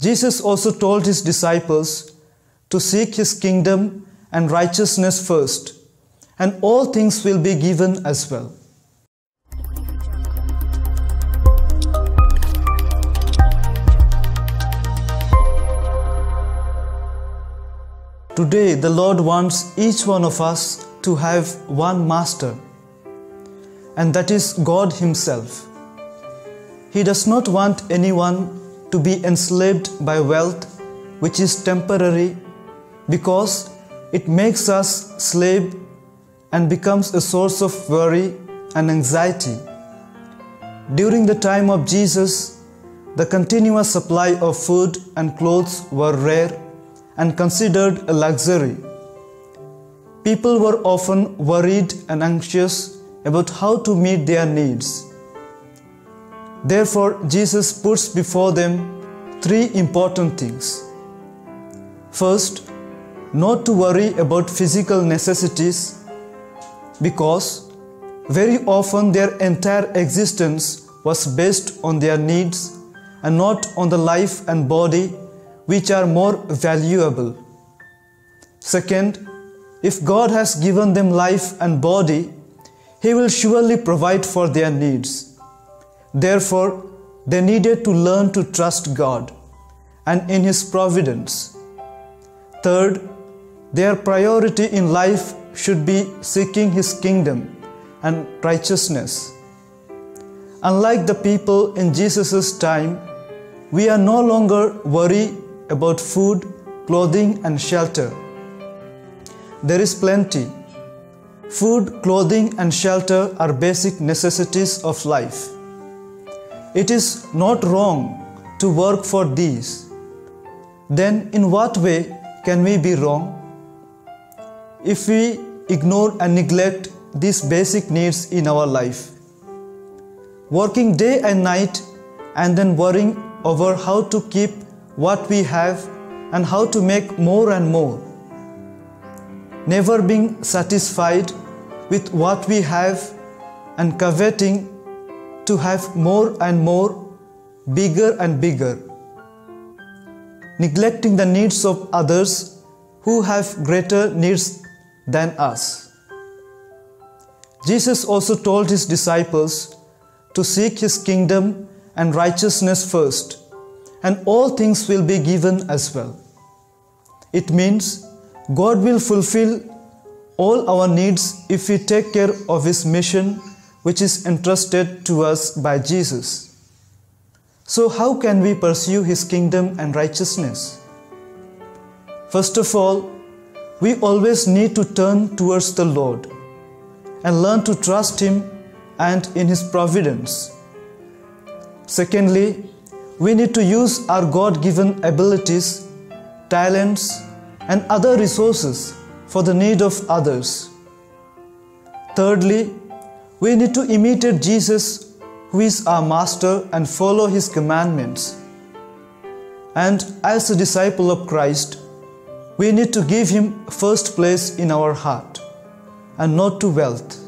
Jesus also told his disciples to seek his kingdom and righteousness first, and all things will be given as well. Today, the Lord wants each one of us to have one master, and that is God Himself. He does not want anyone to be enslaved by wealth, which is temporary, because it makes us slave and becomes a source of worry and anxiety. During the time of Jesus, the continuous supply of food and clothes were rare and considered a luxury. People were often worried and anxious about how to meet their needs. Therefore, Jesus puts before them three important things. First, not to worry about physical necessities because very often their entire existence was based on their needs and not on the life and body which are more valuable. Second, if God has given them life and body, He will surely provide for their needs. Therefore, they needed to learn to trust God and in His providence. Third, their priority in life should be seeking His kingdom and righteousness. Unlike the people in Jesus' time, we are no longer worried about food, clothing, and shelter. There is plenty. Food, clothing, and shelter are basic necessities of life. It is not wrong to work for these. Then, in what way can we be wrong? If we ignore and neglect these basic needs in our life, working day and night and then worrying over how to keep what we have and how to make more and more. Never being satisfied with what we have and coveting to have more and more, bigger and bigger. Neglecting the needs of others who have greater needs than us. Jesus also told his disciples to seek his kingdom and righteousness first and all things will be given as well. It means God will fulfill all our needs if we take care of His mission, which is entrusted to us by Jesus. So, how can we pursue His kingdom and righteousness? First of all, we always need to turn towards the Lord and learn to trust Him and in His providence. Secondly, we need to use our God given abilities, talents, and other resources for the need of others. Thirdly, we need to imitate Jesus, who is our Master, and follow His commandments. And as a disciple of Christ, we need to give Him first place in our heart and not to wealth.